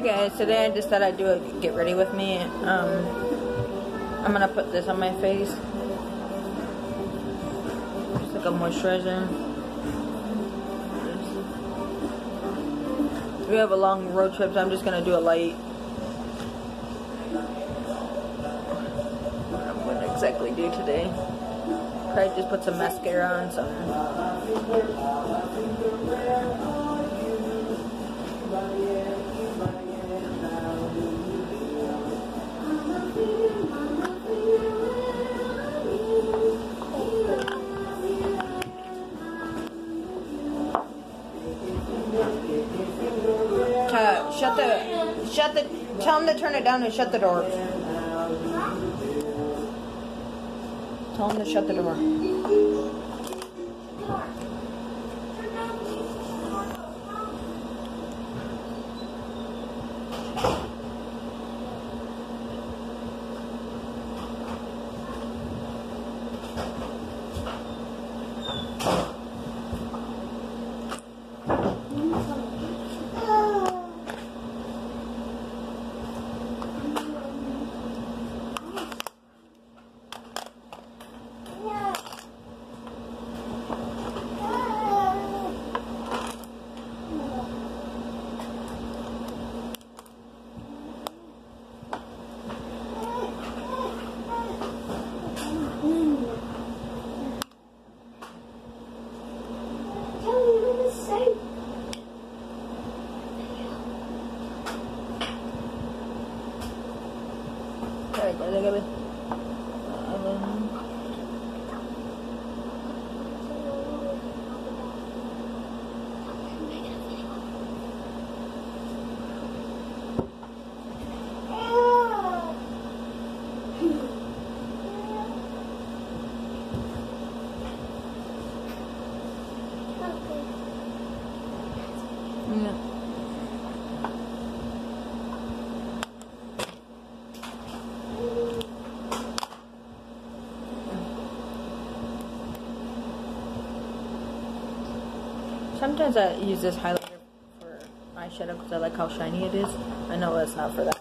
Hey guys, today I just thought I'd do a get ready with me. Um, I'm gonna put this on my face. Just like a moisturizer. We have a long road trip, so I'm just gonna do a light. What I'm gonna exactly do today. Probably just put some mascara on, something. Shut the, shut the, tell him to turn it down and shut the door. Tell him to shut the door. Alright, guys, I Sometimes I use this highlighter for eyeshadow because I like how shiny it is. I know it's not for that.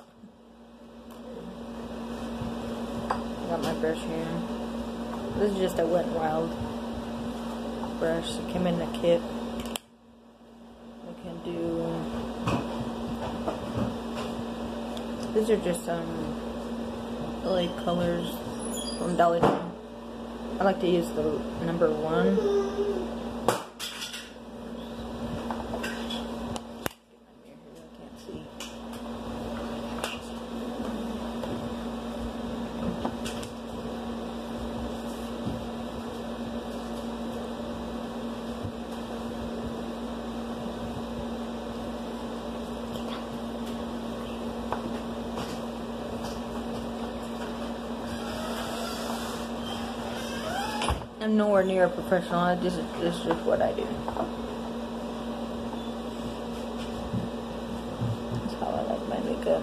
I got my brush here. This is just a Wet Wild brush. It came in a kit. I can do. These are just um LA colors from Dollar Tree. I like to use the number one. Can't see. I'm nowhere near a professional. I just this is just what I do. That's how I like my makeup.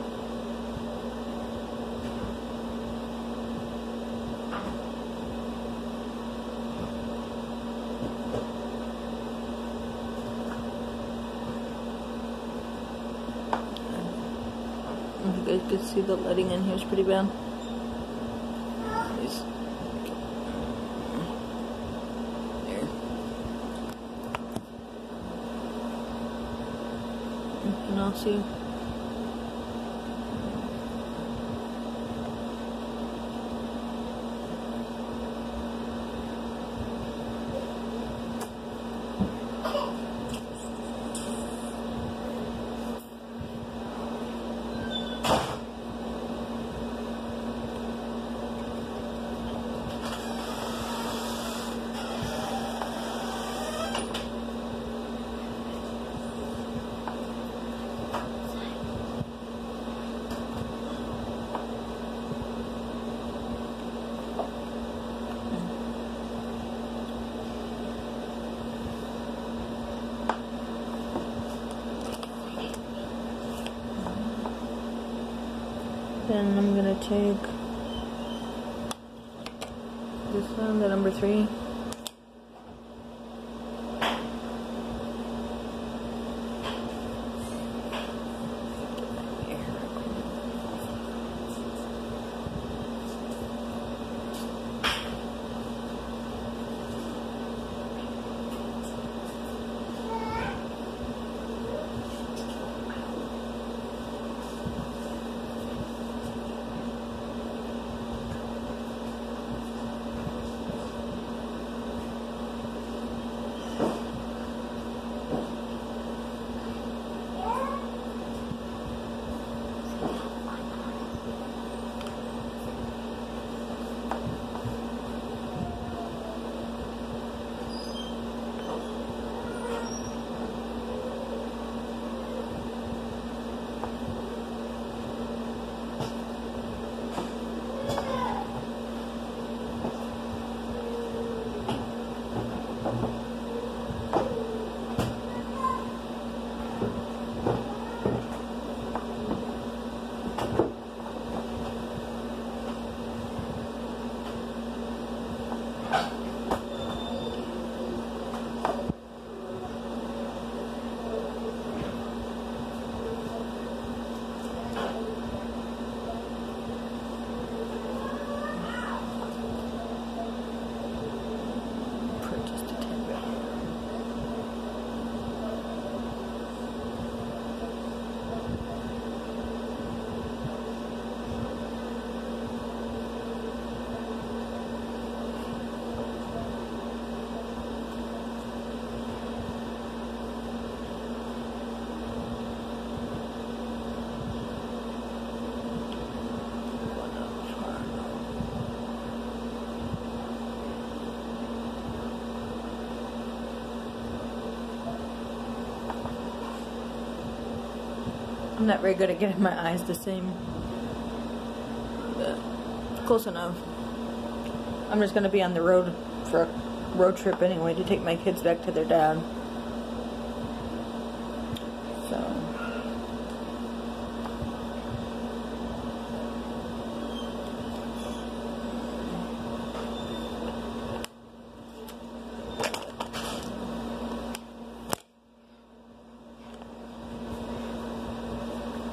You guys can see the lighting in here is pretty bad. Please. There. And I'll see. Then I'm gonna take this one, the number three. I'm not very good at getting my eyes the same. But close enough. I'm just gonna be on the road for a road trip anyway to take my kids back to their dad. So.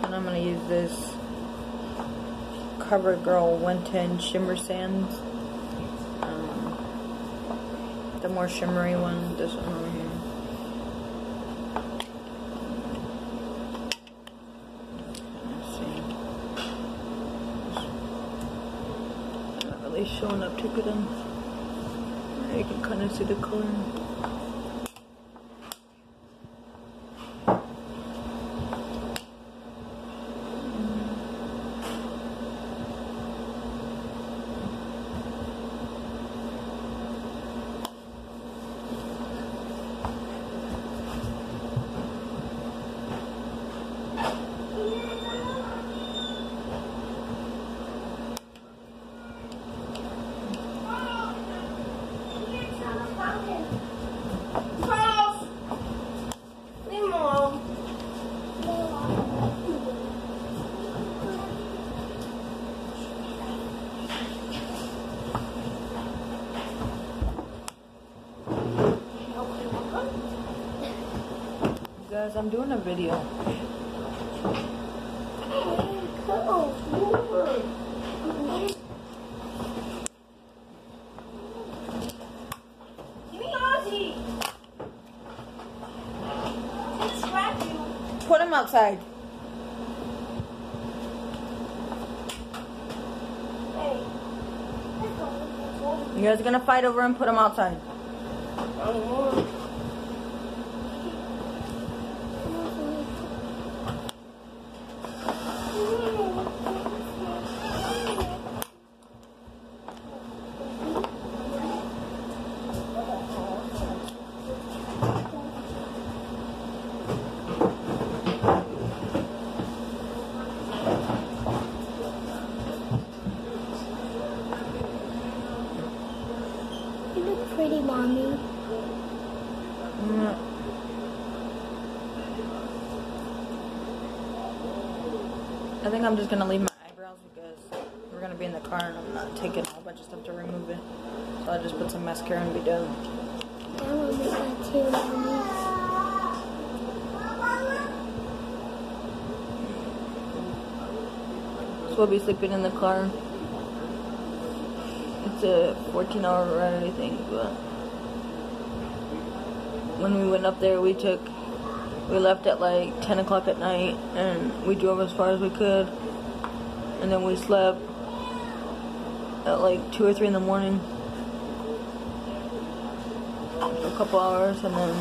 And I'm gonna use this CoverGirl 110 Shimmer Sands um, the more shimmery one, this one over here. Not really showing up too good on. You can kind of see the color. Guys, I'm doing a video. Put him outside. You guys are gonna fight over him, put him outside. Pretty, mommy. Mm. I think I'm just gonna leave my eyebrows because we're gonna be in the car and I'm not taking a whole bunch of stuff to remove it. So I'll just put some mascara and be done. So we'll be sleeping in the car. It's a 14 hour ride, I think, but when we went up there, we took, we left at like 10 o'clock at night and we drove as far as we could. And then we slept at like 2 or 3 in the morning for couple hours and then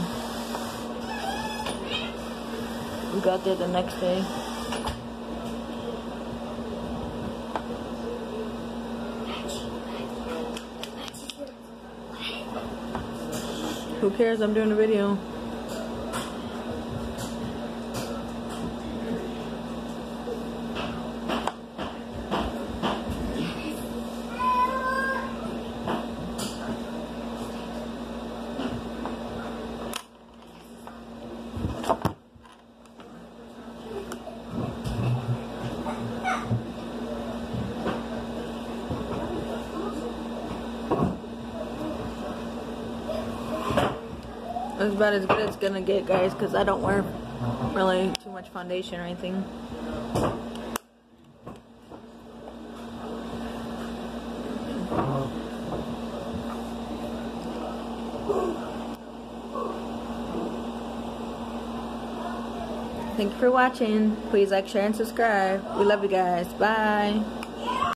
we got there the next day. Who cares? I'm doing a video. About as good as it's gonna get, guys, because I don't wear really too much foundation or anything. Thank you for watching. Please like, share, and subscribe. We love you guys. Bye.